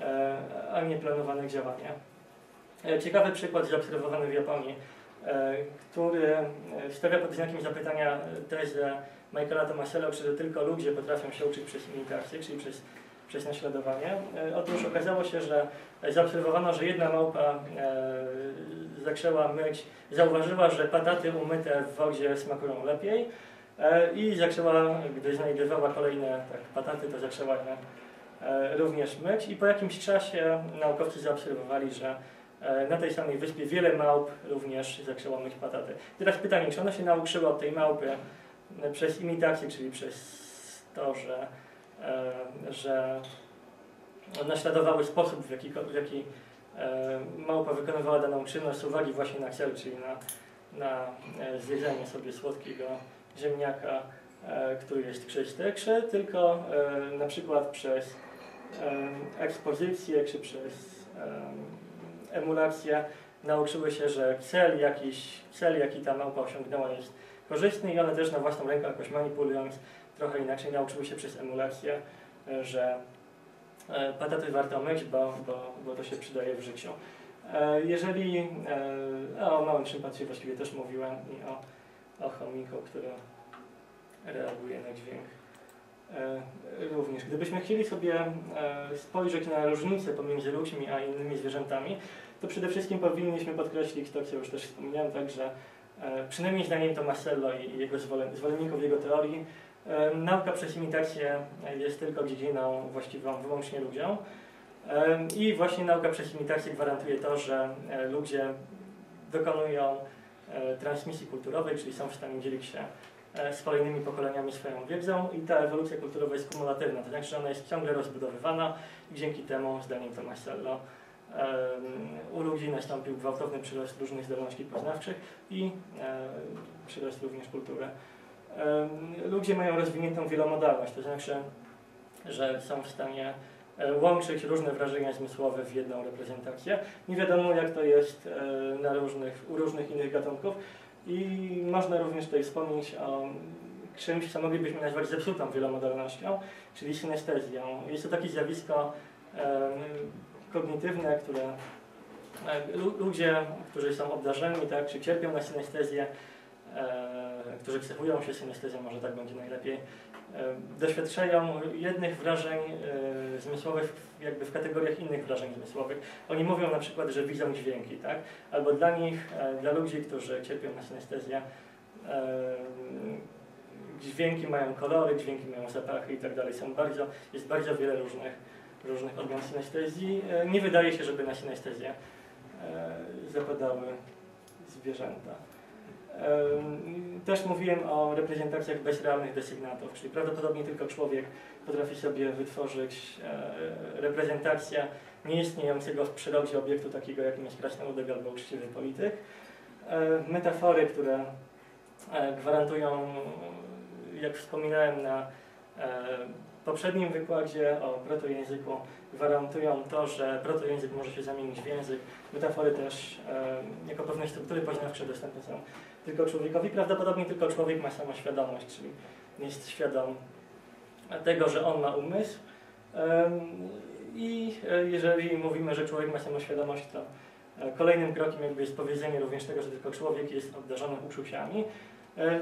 e, a nie planowane działanie. E, Ciekawy przykład zaobserwowany w Japonii, e, który e, stawia pod znakiem zapytania tezę Michaela Tomasella, czy tylko ludzie potrafią się uczyć przez imitację, czyli przez, przez naśladowanie. Otóż okazało się, że zaobserwowano, że jedna małpa zaczęła myć, zauważyła, że pataty umyte w wodzie smakują lepiej i zaczęła, gdy znajdowała kolejne tak, pataty, to zaczęła je również myć i po jakimś czasie naukowcy zaobserwowali, że na tej samej wyspie wiele małp również myć pataty. Teraz pytanie, czy ona się nauczyła od tej małpy e, przez imitację, czyli przez to, że, e, że naśladowały sposób, w jaki, w jaki e, małpa wykonywała daną czynność z uwagi właśnie na cel, czyli na, na e, zjedzenie sobie słodkiego ziemniaka, e, który jest czysty, czy tylko e, na przykład przez e, ekspozycję, czy przez e, emulację nauczyły się, że cel, jakiś, cel, jaki ta małpa osiągnęła jest korzystny i one też na własną rękę jakoś manipulując trochę inaczej nauczyły się przez emulację, e, że e, pataty warto myć, bo, bo, bo to się przydaje w życiu. E, Jeżeli, o małym szympansie właściwie też mówiłem i o, o chomiku, który reaguje na dźwięk. E, Również, gdybyśmy chcieli sobie e, spojrzeć na różnice pomiędzy ludźmi a innymi zwierzętami, to przede wszystkim powinniśmy podkreślić to, co już też wspomniałem, tak, że e, przynajmniej zdaniem Tomasello i jego zwolen- zwolenników jego teorii, nauka przez imitację jest tylko dziedziną właściwą wyłącznie ludziom. I właśnie nauka przez imitację gwarantuje to, że ludzie dokonują transmisji kulturowej, czyli są w stanie dzielić się z kolejnymi pokoleniami swoją wiedzą i ta ewolucja kulturowa jest kumulatywna, to znaczy, że ona jest ciągle rozbudowywana i dzięki temu, zdaniem Tomasello, u ludzi nastąpił gwałtowny przyrost różnych zdolności poznawczych i e, przyrost również kultury. Ludzie mają rozwiniętą wielomodalność, to znaczy, że są w stanie e, łączyć różne wrażenia zmysłowe w jedną reprezentację. Nie wiadomo jak to jest e, na różnych, u różnych innych gatunków i można również tutaj wspomnieć o czymś, co moglibyśmy nazwać zepsutą wielomodalnością, czyli synestezją. Jest to takie zjawisko kognitywne, które lu- ludzie, którzy są obdarzeni, tak, czy cierpią na synestezję, e, którzy cechują się synestezją, może tak będzie najlepiej, doświadczają jednych wrażeń e, zmysłowych jakby w kategoriach innych wrażeń zmysłowych. Oni mówią na przykład, że widzą dźwięki, tak? Albo dla nich, e, dla ludzi, którzy cierpią na synestezję, e, dźwięki mają kolory, dźwięki mają zapachy i tak dalej. Są bardzo, jest bardzo wiele różnych, różnych odmian synestezji. E, Nie wydaje się, żeby na synestezję e, zapadały zwierzęta. Też mówiłem o reprezentacjach bez realnych desygnatów, czyli prawdopodobnie tylko człowiek potrafi sobie wytworzyć e, reprezentację nieistniejącego w przyrodzie obiektu takiego, jakim jest krasnoludek albo uczciwy polityk. E, Metafory, które e, gwarantują, jak wspominałem na poprzednim wykładzie o protojęzyku, gwarantują to, że protojęzyk może się zamienić w język. Metafory też e, jako pewne struktury poznawcze dostępne są tylko człowiekowi. Prawdopodobnie tylko człowiek ma samoświadomość, czyli jest świadom tego, że on ma umysł. Em, I e, jeżeli mówimy, że człowiek ma samoświadomość, to e, kolejnym krokiem jakby jest powiedzenie również tego, że tylko człowiek jest obdarzony uczuciami. E,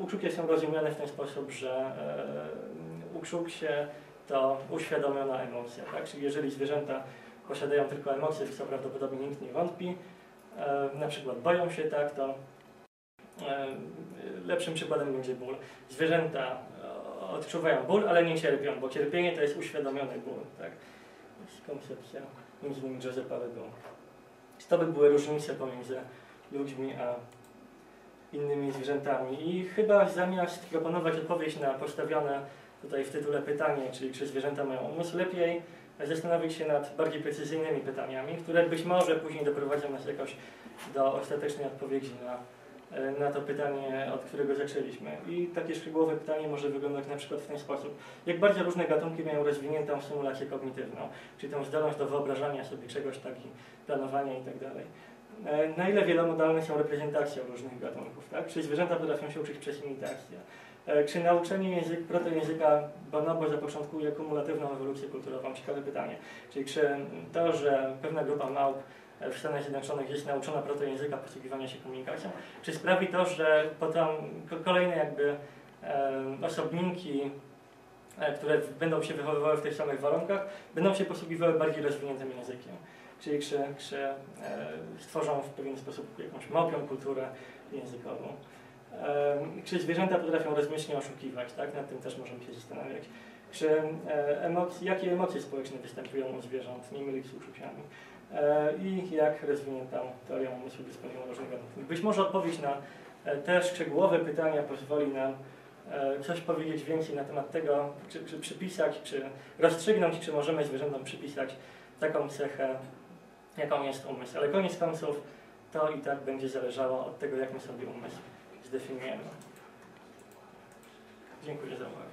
Uczucia są rozumiane w ten sposób, że e, uczucie to uświadomiona emocja, tak? Czyli jeżeli zwierzęta posiadają tylko emocje, w co prawdopodobnie nikt nie wątpi. E, na przykład boją się tak, to e, lepszym przykładem będzie ból. Zwierzęta e, odczuwają ból, ale nie cierpią, bo cierpienie to jest uświadomiony ból. Tak? Jest koncepcja między innymi Josepha Legault. To by były różnice pomiędzy ludźmi a innymi zwierzętami. I chyba zamiast proponować odpowiedź na postawione tutaj w tytule pytanie, czyli czy zwierzęta mają umysł, lepiej zastanowić się nad bardziej precyzyjnymi pytaniami, które być może później doprowadzą nas jakoś do ostatecznej odpowiedzi na, na to pytanie, od którego zaczęliśmy. I takie szczegółowe pytanie może wyglądać na przykład w ten sposób. Jak bardzo różne gatunki mają rozwiniętą symulację kognitywną, czyli tą zdolność do wyobrażania sobie czegoś, taki planowania itd. Na ile wielomodalne są reprezentacje różnych gatunków, tak? Czy zwierzęta potrafią się uczyć przez imitację? E, Czy nauczenie język, protojęzyka bonobo zapoczątkuje kumulatywną ewolucję kulturową? Ciekawe pytanie. Czyli czy to, że pewna grupa małp w Stanach Zjednoczonych jest nauczona protojęzyka posługiwania się komunikacją, czy sprawi to, że potem ko- kolejne jakby e, osobniki, e, które będą się wychowywały w tych samych warunkach, będą się posługiwały bardziej rozwiniętym językiem? Czyli czy, czy e, stworzą w pewien sposób jakąś małpią kulturę językową? Czy zwierzęta potrafią rozmyślnie oszukiwać, tak? Nad tym też możemy się zastanawiać. Czy e, emoc- jakie emocje społeczne występują u zwierząt, nie mylić z uczuciami? E, I jak rozwiniętą teorią umysłu dysponują różnych gatunków. Być może odpowiedź na e, te szczegółowe pytania pozwoli nam coś powiedzieć więcej na temat tego, czy, czy przypisać, czy rozstrzygnąć, czy możemy zwierzętom przypisać taką cechę, jaką jest umysł. Ale koniec końców to i tak będzie zależało od tego, jak my sobie umysł zdefiniujemy. Dziękuję za uwagę.